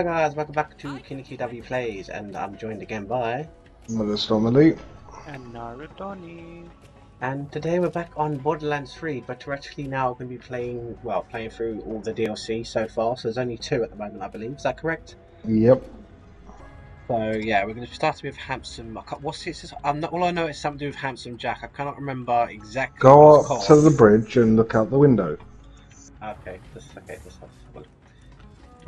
Hello guys, welcome back to KiniQW Plays, and I'm joined again by... Mother Stormily. And Narutoni. And today we're back on Borderlands 3, but we're actually now going to be playing, well, playing through all the DLC so far, so there's only two at the moment, I believe, is that correct? Yep. So yeah, we're going to start with Handsome, I can't, what's it, I'm not, all I know is something to do with Handsome Jack, I cannot remember exactly Go what up to the bridge and look out the window. Okay, this, okay, this, this,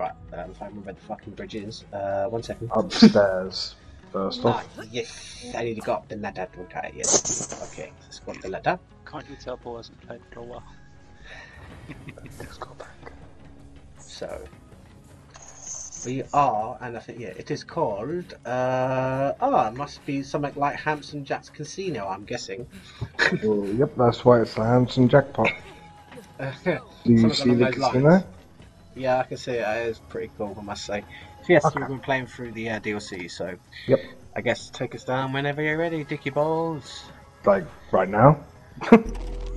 Right, um, if I remember where the fucking bridge is, uh, one second. Upstairs. First Ah, off. yes, I need to go up the ladder, don't I? Yes. Okay, let's go up the ladder. Can't you tell Paul hasn't played for a while? Let's go back. So, we are, and I think, yeah, it is called, uh, oh, it must be something like Handsome Jack's Casino, I'm guessing. Well, yep, that's why it's the Handsome Jackpot. Do you see the casino? lines. Casino? yeah, I can see it, it is pretty cool, I must say. So, yes, Okay. we've been playing through the uh, DLC, so. Yep. I guess take us down whenever you're ready, Dicky Balls. Like, right now?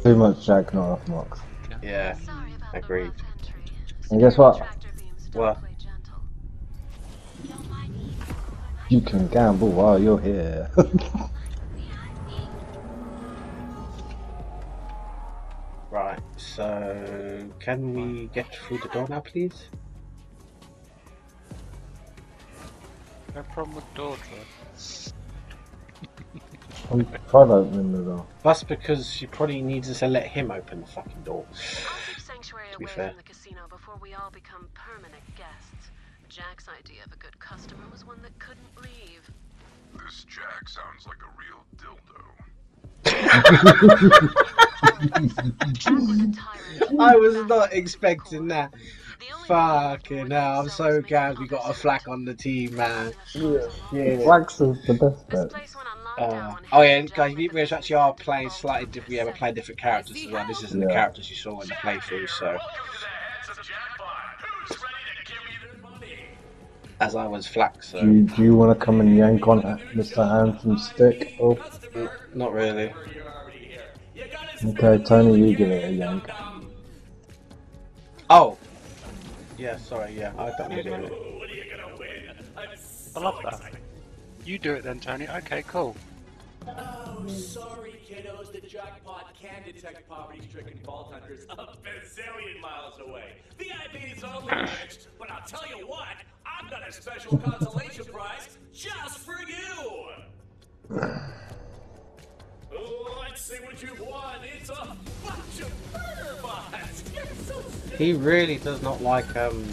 Too much Jack, not enough Mox. Yeah, agreed. And guess what? What? You can gamble while you're here. Right, so can we get through the door now, please? No problem with door I'm trying opening the door. That's because she probably needs us to let him open the fucking door. Sanctuary To be away fair. from the casino before we all become permanent guests. Jack's idea of a good customer was one that couldn't leave. This Jack sounds like a real dildo. I was not expecting that. Fucking hell, I'm so glad we got a himself FL4K on the team, man. Yeah. Yeah. Flax is the best bet. place went on Uh, oh yeah, guys, we, we actually are playing slightly different. We ever played different characters as well. This isn't the characters you saw in the playthrough. So, Welcome to the handsome jackpot. Who's ready to give me their money? as I was FL4K, so Do you, do you want to come and yank on Mr. Handsome's stick? Oh, n- not really. okay, Tony, you give it a yank. Oh, yeah, sorry, yeah, I don't need to it. What are you gonna win? I love that. You do it then, Tony. Okay, cool. Oh, sorry, kiddos. The jackpot can detect poverty-stricken vault hunters a bazillion miles away. The VIP is only, bitch. But I'll tell you what, I've got a special consolation prize just for you. He really does not like um.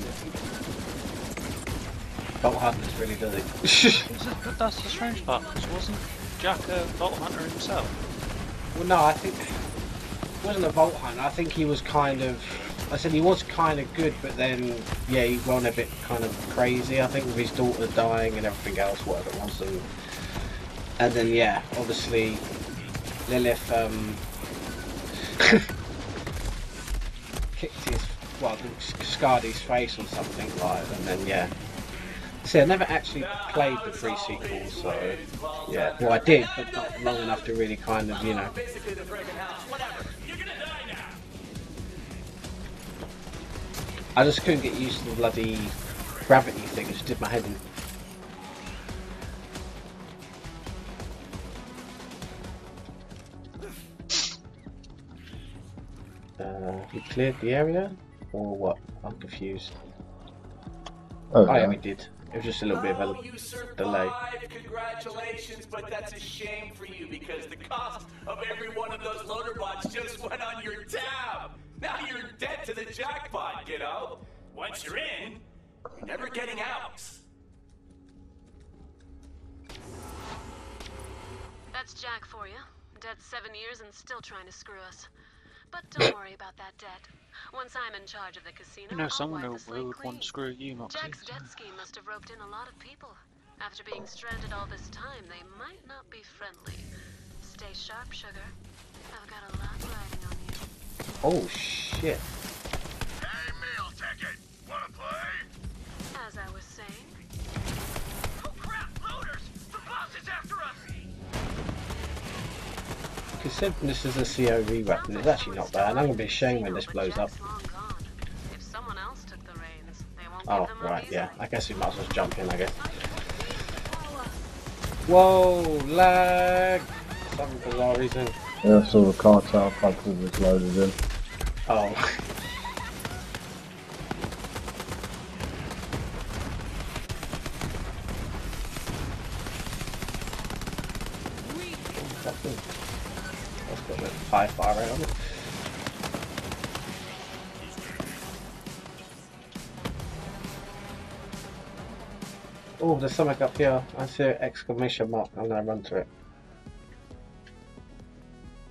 Vault Hunters, really, does he? But that's the strange part, 'cause wasn't Jack a Vault Hunter himself? Well, no, I think he wasn't a Vault Hunter. I think he was kind of. I said he was kind of good, but then yeah, he went a bit kind of crazy. I think with his daughter dying and everything else, whatever it was, and and then yeah, obviously Lilith um kicked his well scarred his face or something like, and then yeah. See, I never actually played the pre sequel, so yeah. Well, I did, but not long enough to really kind of, you know. I just couldn't get used to the bloody gravity thing. It just did my head in. Uh, we cleared the area, or what? I'm confused. Oh, Oh yeah, yeah. we did. It was just a little bit of Oh, a you delay. Congratulations, but that's a shame for you because the cost of every one of those loader bots just went on your tab. Now you're dead to the jackpot, kiddo. Once you're in, you're never getting out. That's Jack for you. Dead seven years and still trying to screw us. But don't worry about that debt. Once I'm in charge of the casino, You know I'll someone wipe who the slate would clean. want to screw you, Moxxi. Jack's debt scheme must have roped in a lot of people. After being stranded all this time, they might not be friendly. Stay sharp, sugar. I've got a lot riding on you. Oh shit! Considering this is a COV weapon, it's actually not bad. I'm gonna be ashamed when this blows up. Jack's long gone. If someone else took the reins, they won't Oh, right, yeah. I guess we might as well jump in, I guess. Whoa, lag! For some bizarre reason. Yeah, I saw the cartel puzzle was loaded in. Oh. Let's put a high fire rate on it. Oh, there's something up here. I see an exclamation mark. I'm gonna run to it.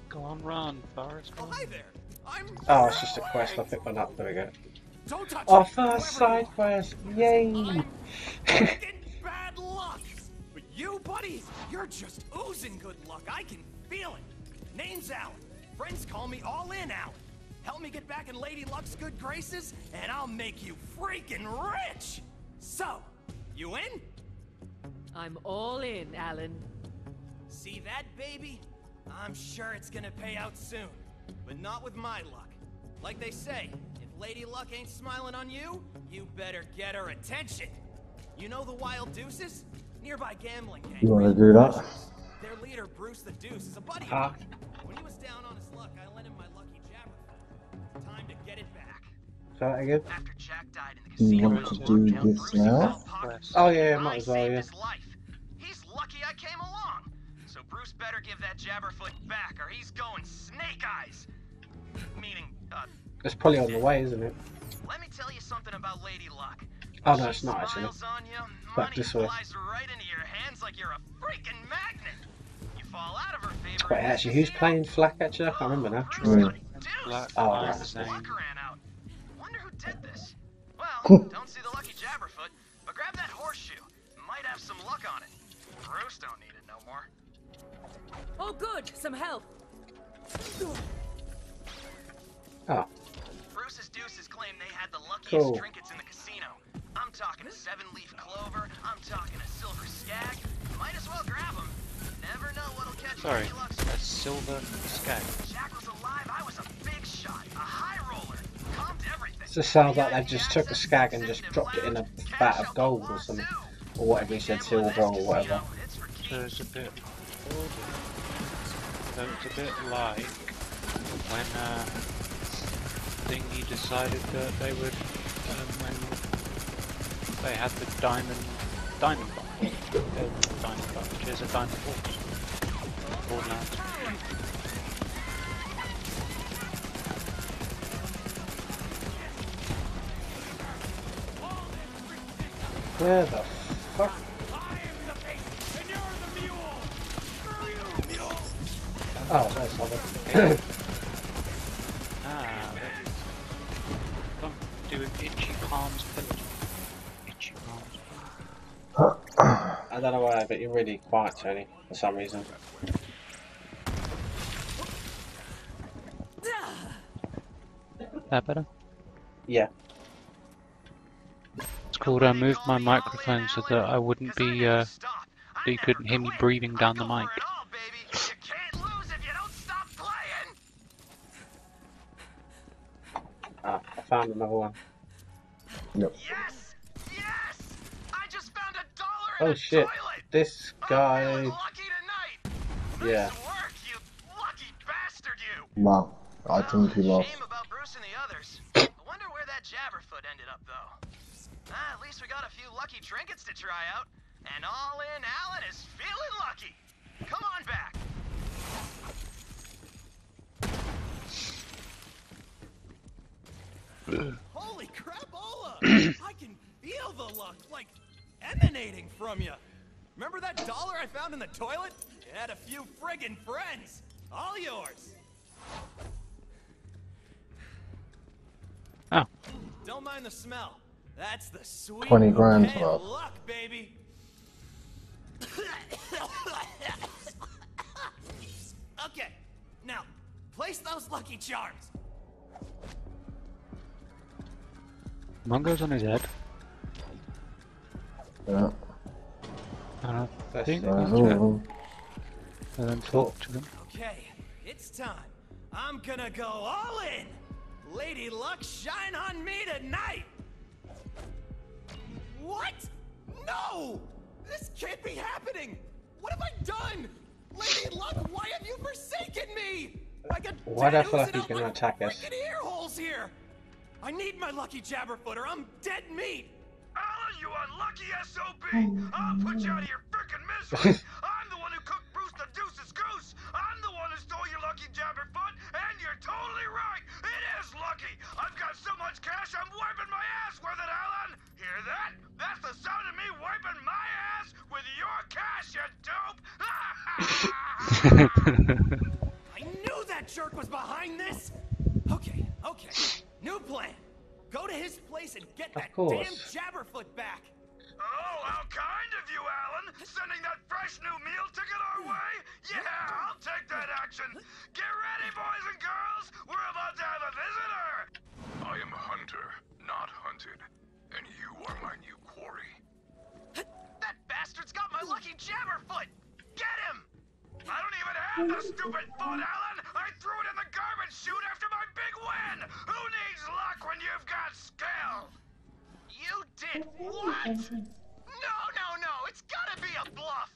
Go on, run, Forrest. Oh, Run. hi there. I'm. Oh, it's just a quest. I picked one up. There we go. Don't touch Our first side quest. Yay! Fucking bad luck. But you, buddy, you're just oozing good luck. I can feel it. Name's Alan. Friends call me All In Alan. Help me get back in Lady Luck's good graces, and I'll make you freaking rich. So, you in? I'm all in, Alan. See that, baby? I'm sure it's gonna pay out soon. But not with my luck. Like they say, if Lady Luck ain't smiling on you, you better get her attention. You know the Wild Deuces? Nearby gambling gang. You wanna do that? Their leader, Bruce the Deuce, is a buddy of Huh? mine. When he was down on his luck, I lent him my lucky jabber. Time to get it back. Say that again? After Jack died in the Do you casino, want to do this now? called Pocket Yes. Oh yeah, I might as well, yeah. his life. He's lucky I came along. So Bruce better give that Jabberfoot back, or he's going snake eyes. Meaning, uh, It's probably on the way, isn't it? let me tell you something about Lady Luck. Oh, no, it's not, actually. smiles you, Back this way. flies right into your hands like you're a freaking magnet. Wait, in the actually, who's playing FL4K actually? I can't remember now. Bruce got deuced. Black Oh, Flag right. Bruce's name. luck ran out. Wonder who did this. Well, don't see the lucky Jabberfoot, but grab that horseshoe. Might have some luck on it. Bruce don't need it no more. Oh, good. Some help. Oh, Bruce's deuces claim they had the luckiest Cool. trinkets in the casino. I'm talking a seven-leaf clover. I'm talking a silver skag. Might as well grab them. Sorry, Lady Luck's a silver skag. Jack was alive. I was a big shot, a high roller. It just sounds like they just took a skag and just dropped it in a vat of gold or something. Or whatever he said, silver or whatever. It's. So it's a bit. So it's a bit like when uh, Thingy decided that they would um, when they had the diamond diamond bomb. Uh, diamond bomb, which is a diamond horse. Where the fuck? Oh. Ah, that's got to do with itchy palms pillage. Itchy palms. I don't know why, but you're really quiet, Tony, for some reason. That better? Yeah. It's called I moved my microphone so that I wouldn't be uh, so you couldn't hear me breathing down the mic. Ah, I found another one. Yep. Yes! Yes! I just found a dollar in Oh a shit. toilet! This guy. lucky tonight! Yeah. Nice work, you lucky bastard, you! Wow. I think he Well, lost. Trinkets to try out. And all in Alan is feeling lucky. Come on back. Holy crapola! I can feel the luck, like emanating from you. Remember that dollar I found in the toilet? It had a few friggin' friends. All yours. Oh, Don't mind the smell. That's the sweet 20 grand bouquet of worth. luck, baby. okay, now place those lucky charms. one goes on his head. Yeah. And I That's think uh, that's There's all it. of them. And then talk to them. Okay, it's time. I'm gonna go all in. Lady Luck, shine on me tonight. No! This can't be happening! What have I done? Lady Luck, why have you forsaken me? I got Why do I dead feel like he's gonna my attack us? freaking ear holes here! I need my lucky jabberfoot or I'm dead meat! Alan, you unlucky SOB! I'll put you out of your frickin' misery! I'm the one who cooked Bruce the Deuce's goose! I'm the one who stole your lucky jabberfoot, and you're totally right! It is lucky! I've got so much cash, I'm wiping my ass with it, Alan! Hear that? That's the sound of me wiping my ass with your cash, you dope! I knew that jerk was behind this! Okay, okay. New plan. Go to his place and get Of that course. damn jabberfoot back! Oh, how kind of you, Alan! Sending that fresh new meal ticket our way? Yeah, I'll take that action! Get ready, boys and girls! We're about to have a visitor! I am a hunter, not hunted. And you are my new quarry. That bastard's got my lucky jabberfoot! Get him! I don't even have the stupid foot, Alan! I threw it in the garbage chute after my big win! Who needs luck when you've got skill? You did what? No, no, no! It's gotta be a bluff!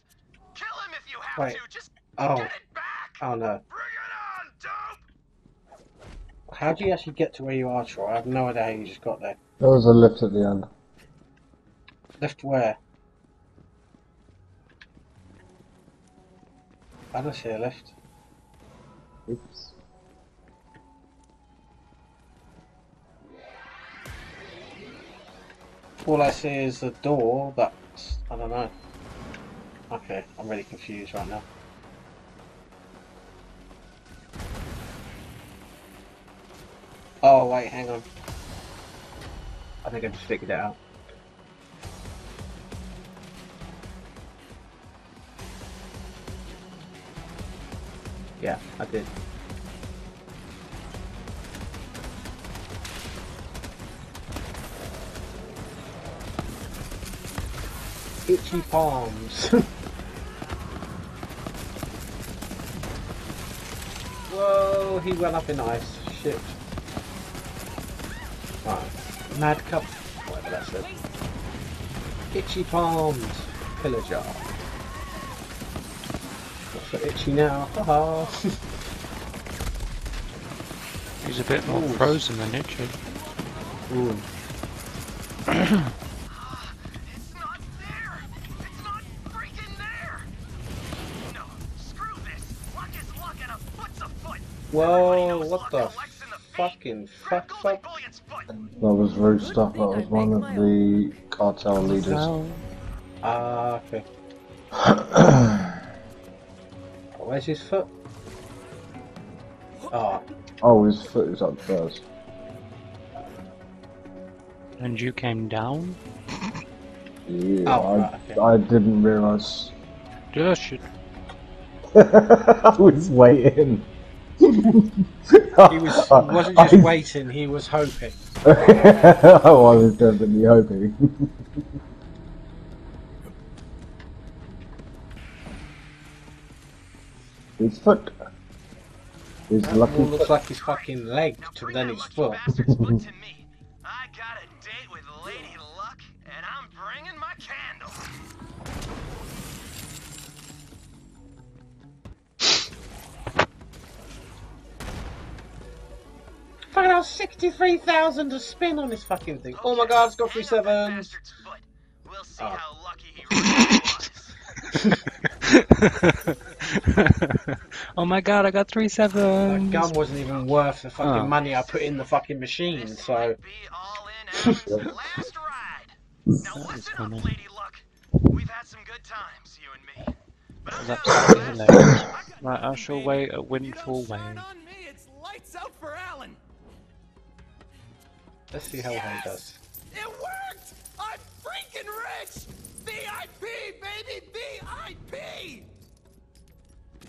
Kill him if you have Wait. to! Just Oh. get it back! Oh no. Bring it on, dope! How do you actually get to where you are, Troy? I have no idea how you just got there. There was a lift at the end. Lift where? I don't see a lift. Oops. All I see is a door that's... I don't know. Okay, I'm really confused right now. Oh wait, hang on. I think I just figured it out. Yeah, I did. Itchy palms. Whoa, he went up in ice. Shit. Right. Mad cup. Whatever that said. Itchy palms. Pillar jar. Not so itchy now. Haha. He's a bit more Ooh. frozen than itchy. Ooh. It's not there! It's not freaking there! No, screw this! Luck is luck and a foot's a foot! Whoa, what the fucking fuck fuck? That was Rooster. That was one of the cartel leaders. Ah, okay. Where's his foot? Ah, Oh, his foot is up first. And you came down? Yeah, Oh, I, right, okay. I didn't realise. Just you. I was waiting. he he was he wasn't just waiting, he was hoping. oh, I was definitely hoping. His foot. His That lucky more looks foot. like his fucking leg to than his foot. foot to me. I got a date with Lady Luck, and I'm bringing my candle. Fucking hell, 63,000 to spin on this fucking thing. Oh my god, it's got three Hang up that sevens. bastard's foot. We'll see Oh. how lucky he really was. oh my god, I got three That gun wasn't even worth the fucking Oh. money I put in the fucking machine, This so. might be all in Alan's last ride. Now listen up. Lady Luck. We've had some good times, you and me. But I'm not absolutely the hilarious. best. I got Right, I nothing, shall wait a You windfall don't turn wave. on me, it's lights out for Alan. Let's see how he Yes! does. It worked! I'm freaking rich! VIP, baby, VIP!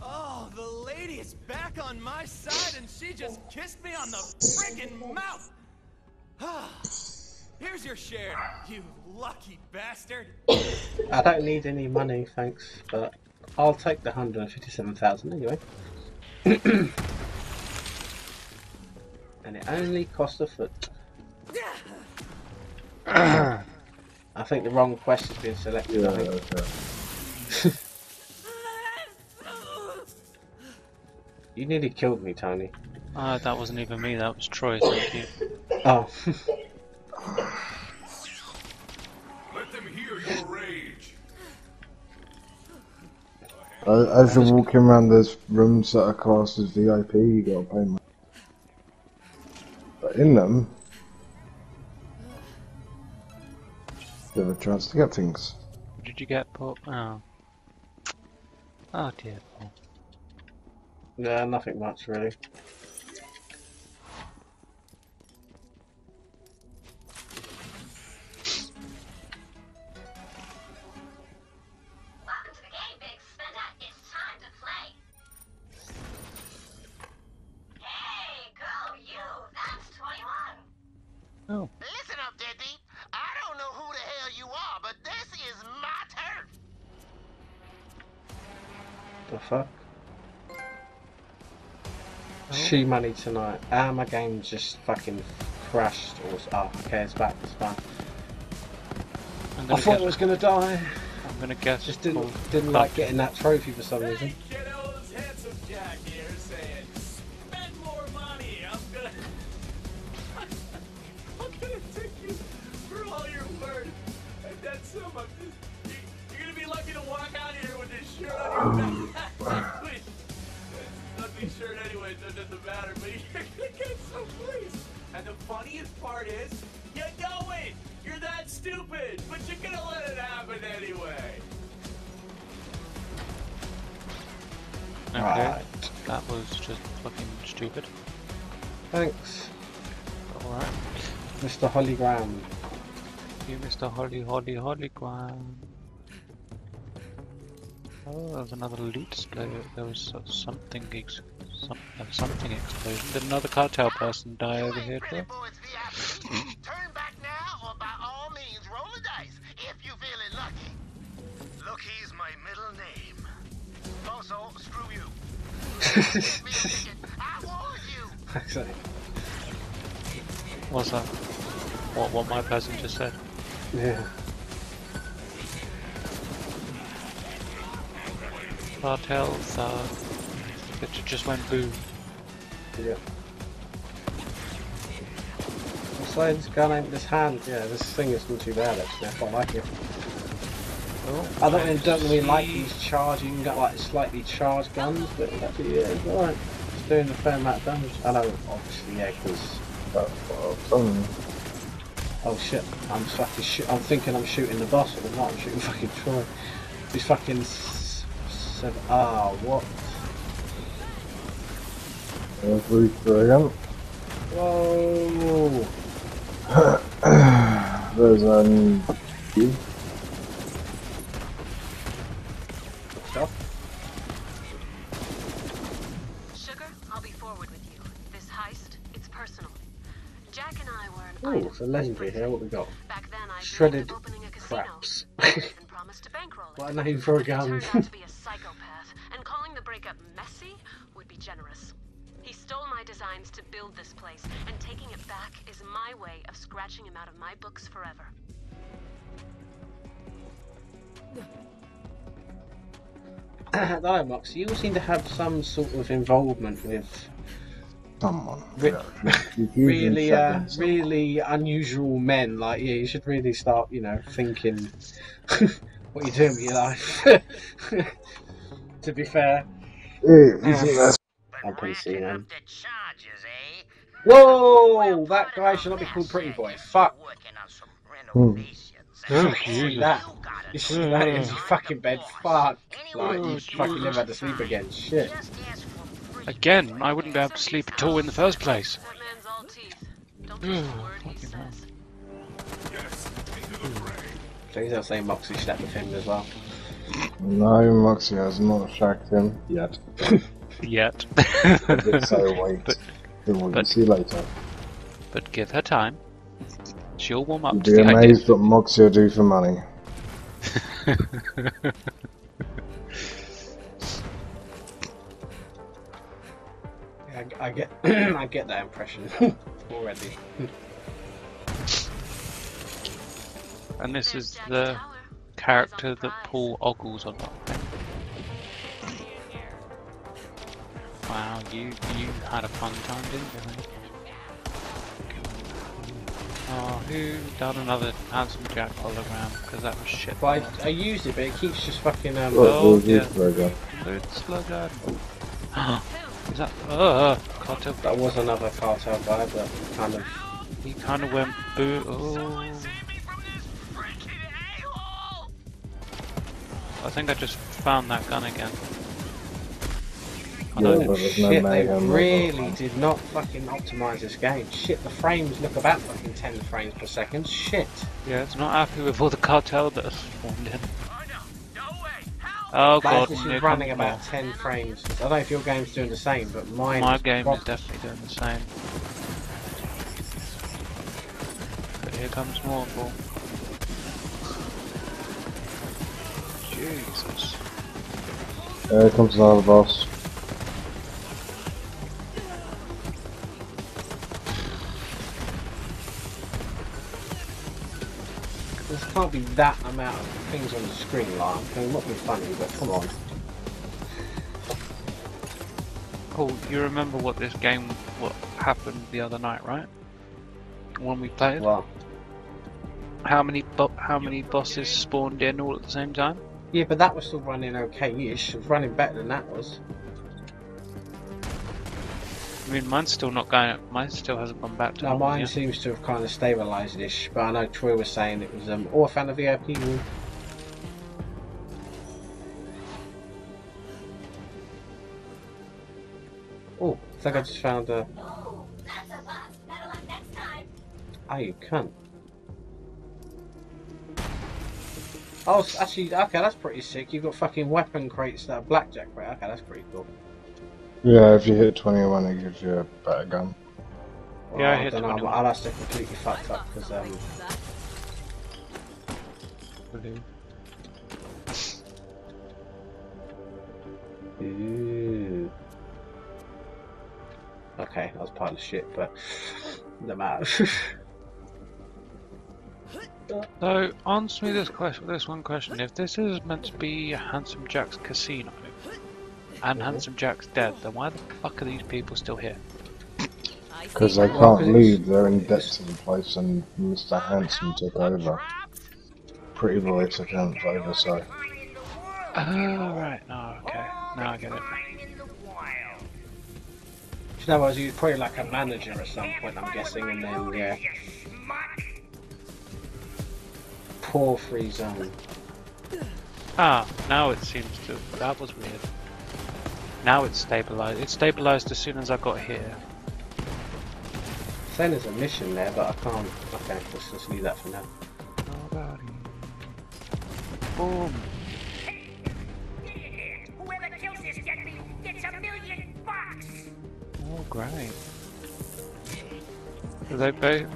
Oh, the lady is back on my side and she just kissed me on the freaking mouth! Ah, Here's your share, you lucky bastard! I don't need any money, thanks, but I'll take the 157,000 anyway. and it only cost a foot. I think the wrong quest has been selected. Yeah, You nearly killed me, Tony. Uh, that wasn't even me, that was Troy, thank you. Oh. Let them hear your rage. Uh, As you're walking around, there's rooms that are classed as VIP. You gotta pay money. But in them, you have a chance to get things. What did you get, Paul? Oh. Oh dear, Paul. Yeah, nothing much really. Welcome to the game, Big Spender. It's time to play. Hey, go you! That's 21. Oh. Listen up, Deadbeat. I don't know who the hell you are, but this is my turf. The fuck? Shoe money tonight. Ah, my game just fucking crashed. Or oh, okay, it's back. It's fine. I'm I thought I was gonna die. I'm gonna guess Just didn't didn't like getting that trophy for some reason. Part is, you know it. You're that stupid, but you're gonna let it happen anyway. Okay, Right. that was just fucking stupid. Thanks, Alright. Mr. Hologram. You Mr. Holly Holly Holly Ground. Oh, there's another loot display. There was something ex some, something explosion. Did another cartel person die over here, Pretty Troy? boys VIP. Turn back now, or by all means, roll the dice if you feeling lucky. Lucky's my middle name. Also, screw you. Be a ticket. I warned you. Actually, What's that? What what my person just said? yeah. Cartels, uh, it just went boom. Yeah. This guy named this hand. Yeah, this thing isn't too bad actually. I quite like it. Oh, I don't really, don't really like these charging, got like slightly charged guns, but actually, yeah, it's alright. It's doing a fair amount of damage. I know, obviously, yeah, because That's what I was telling you. oh shit, I'm fucking shoot. I'm thinking I'm shooting the boss, but I'm not. I'm shooting fucking Troy. He's fucking seven. Ah, what? There's Ruth again. Whoa! There's you. Good. Sugar, I'll be forward with you. This heist, it's personal. Jack and I were an Oh, it's a legendary here. What we got? Back then, I Shredded of opening a craps. I even promised to bankroll it. what a name for a He gun. turned out to be a psychopath, and calling the breakup messy would be generous. He stole my designs to build this place, and taking it back is my way of scratching him out of my books forever. I don't know, Mox. You seem to have some sort of involvement with Someone. Re- Yeah, she's using really, uh, really unusual men. Like, yeah, you should really start, you know, thinking what you're doing with your life. to be fair, Yeah, you think that's I'm pretty racking man. up the charges, eh? Whoa, that guy should not be called Pretty Boy. Fuck. Working on some Hmm. renovations. You eh? that? You gotta You that in your fucking bed? Fuck. Like, Anyway, you fucking never had to sleep again. Shit. Just ask for free. Again, I wouldn't be able to sleep at all in the first place. That man's all teeth. Don't a word he Fucking Please don't say Moxxi slept with him as well. no, Moxxi has not shacked him yet. Yet. So wait. Then we'll but- see later. but give her time. She'll warm up You'd to be the idea. what Moxxi will do for money. Yeah, I, I get, I get that impression already. And this is the character Eyes on the that. Paul ogles on. Wow, you you had a fun time, didn't you? Oh, who done another handsome Jack hologram? Because that was shit. But I, I used it, but it keeps just fucking um. Look, Oh, there's yeah. this burger. Good. Is that? Uh, cartel. That was another cartel guy, but kind of. He kind of went boo. Oh. Save me from this freaking a-hole! I think I just found that gun again. I Yeah, don't but there's no Shit, they mayhem. really did not fucking optimize this game. Shit, the frames look about fucking 10 frames per second. Shit. Yeah, it's not happy with all the cartel that has spawned in. Oh no, no way! Help! Oh god, this here is running comes about 10 frames. I don't know if your game's doing the same, but mine. My is game prob- is definitely doing the same. But here comes more, Paul. Jesus. Here comes another boss. Can't be that amount of things on the screen, like, I mean, not be funny, but come on. Paul, you remember what this game, what happened the other night, right? When we played? Well, How many how many bosses spawned in all at the same time? yeah, but that was still running okay-ish. It was running better than that was. I mean, mine's still not going. Mine still hasn't gone back to No, mine yet. seems to have kind of stabilised-ish, but I know Troy was saying it was, um, oh, I found a VIP room. Oh, I think I just found a... Oh, you cunt. Oh, actually, okay, that's pretty sick. You've got fucking weapon crates that are blackjack crate. Okay, that's pretty cool. Yeah, if you hit 21, it gives you a better gun. Yeah, I Well, hit don't know, 21. I'll have to completely fucked up because um, Ooh. Okay, that was part of the shit, but no matter. So, answer me this question. This one question: If this is meant to be Handsome Jack's casino, and Handsome Jack's dead, then why the fuck are these people still here? Because they can't leave, they're in debt to the place, and Mr. Handsome took over. Pretty boy took him over, so. Oh, right. No, okay. Now I get it. you know, was he was probably like a manager at some point, I'm guessing, and then yeah, poor free zone. Ah, now it seems to. That was weird. Now it's stabilized. It stabilized as soon as I got here. Saying there's a mission there, but I can't. Okay, let's just leave that for now. Nobody. Boom. Whoever kills this deadbeat gets a million bucks! Oh, great. Are they both?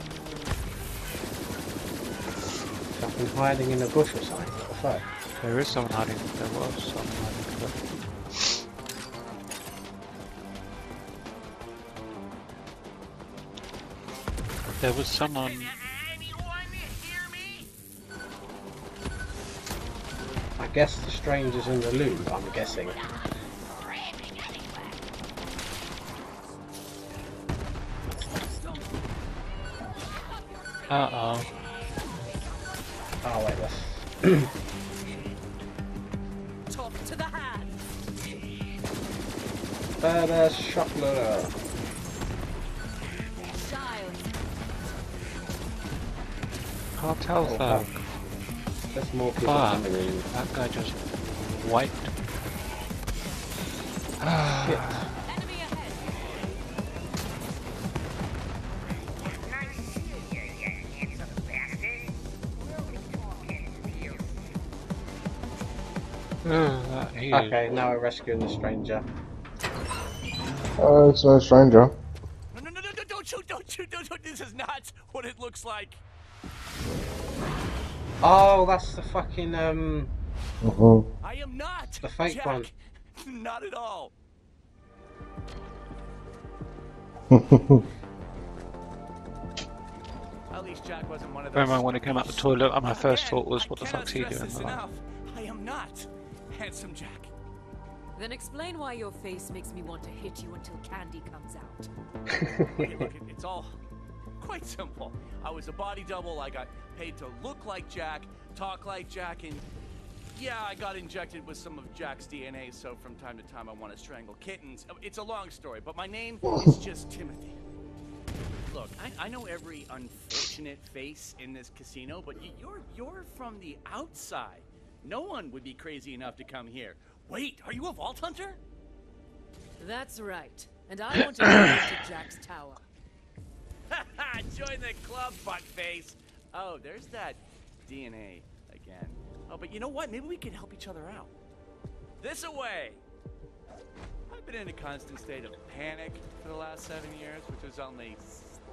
Fucking hiding in a bush or something. What the fuck? There is someone hiding. There was someone hiding. There was someone. Anyone hear me? I guess the stranger's in the loot. I'm guessing. Uh oh. Oh wait, that's Talk to the hand. badass shockloader. Child. Cartel Oh, thug. There's more people Fuck. coming in. That guy just wiped. Ah. Shit. Mm, Enemy ahead. is- Okay, now we're rescuing the stranger. Oh, it's no stranger. No, no, no, no, no, don't shoot, don't shoot, don't shoot. This is not what it looks like. Oh, that's the fucking um. Uh-huh. I am not. The fake Jack. one. Not at all. At least Jack wasn't one of Bear in those. mind when he came out the toilet, and my first thought was, what the fuck's he doing? this Like, enough. I am not handsome Jack. Then explain why your face makes me want to hit you until candy comes out. Hey, look, it's all quite simple. I was a body double. I got paid to look like Jack, talk like Jack, and yeah, I got injected with some of Jack's DNA. So from time to time, I want to strangle kittens. Uh, It's a long story, but my name is just Timothy. Look, I, I know every unfortunate face in this casino, but you're you're from the outside. No one would be crazy enough to come here. Wait, are you a vault hunter? That's right. And I want to go to Jack's tower. Join the club, buttface. Oh, there's that DNA again. Oh, but you know what? Maybe we can help each other out. This away. I've been in a constant state of panic for the last seven years, which was only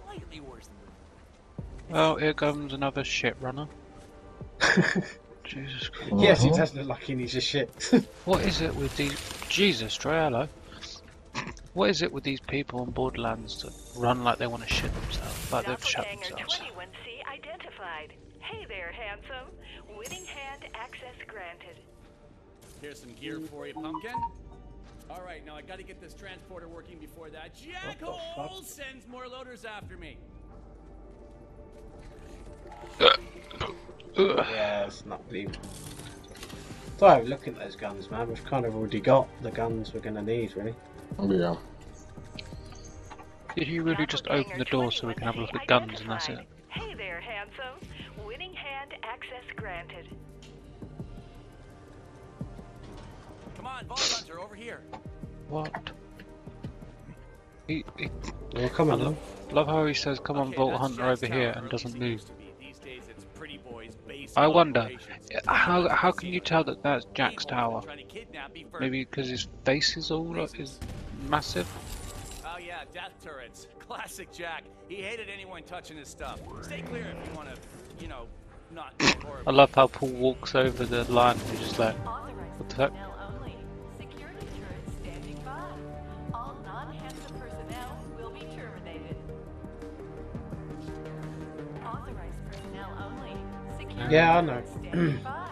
slightly worse than Oh, here comes another shit runner. Jesus Christ. Yes, he does look like he needs a shit. What is it with these... Jesus, Troy, hello. What is it with these people on Borderlands that run like they want to shit themselves? Like they've shut Doppelganger themselves. 21C identified. Hey there, handsome. Winning hand access granted. Here's some gear for you, pumpkin. All right, now I got to get this transporter working before that. Jackhole sends more loaders after me. yeah, it's not believable. So, look at those guns, man. We've kind of already got the guns we're going to need, really. Oh, yeah. Did you really just open the door so we can have a look at guns and that's it? Hey there, handsome. Winning hand access granted. Come on, Vault Hunter, over here. What? He, he, Well, come on, love, love how he says, come on, Okay, Vault Hunter over here and or at least doesn't move. I wonder, uh, how, how can you tell that that's Jack's People have been tower? trying to kidnap me for- Maybe because his face is all uh, is massive? Oh yeah, death turrets. Classic Jack. He hated anyone touching his stuff. Stay clear if you want to, you know, not. I love how Paul walks over the line and he's just like, what the fuck? Yeah, I know. turret standing by.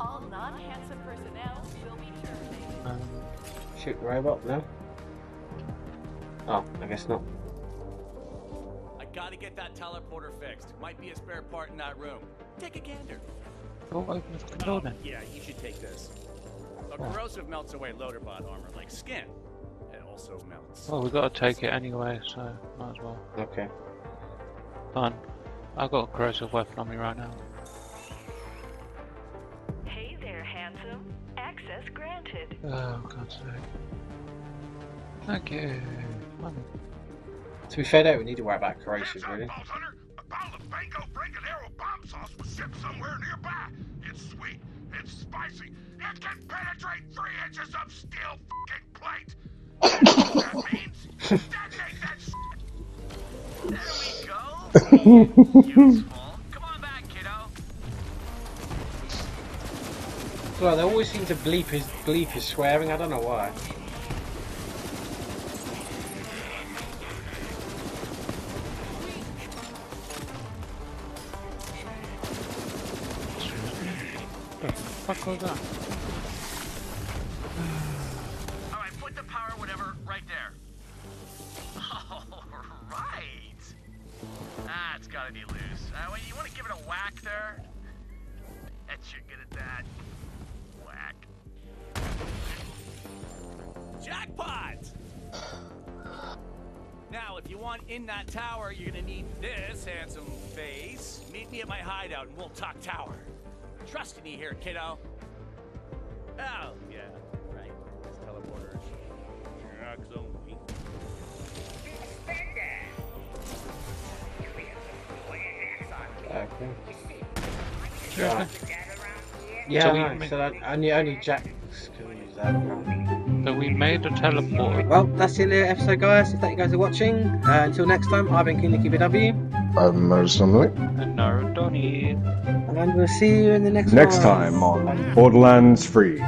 All non-handsome personnel will be terminated. Um, Shoot the robot now? Oh, I guess not. I gotta get that teleporter fixed. Might be a spare part in that room. Take a gander. go open the fucking door then. Yeah, you should take this. A Oh. corrosive melts away loader bot armor like skin. It also melts. Well, we got to take it anyway, so might as well. Okay. Fine. I've got a corrosive weapon on me right now. Access granted. Oh, God's sake. Thank you. To be fair, don't we need to worry about corrosive, really. Hunter, a bottle of Banco Brigadero bomb sauce was shipped somewhere nearby. It's sweet, it's spicy, it can penetrate three inches of steel fucking plate. that means detonate that shit. There we go. Well, they always seem to bleep his bleep his swearing. I don't know why. What the fuck was that? Kiddo. Oh, yeah, right. This teleporter. Drugs only. Okay. Seriously? Yeah, So I we know, so that only only Jack can use that. So we made a teleport. Well, that's the little episode, guys. If that you guys for watching, uh, until next time, I've been King BW, I've noticed something. And Naruto and we'll see you in the next Next one. time on Borderlands Free.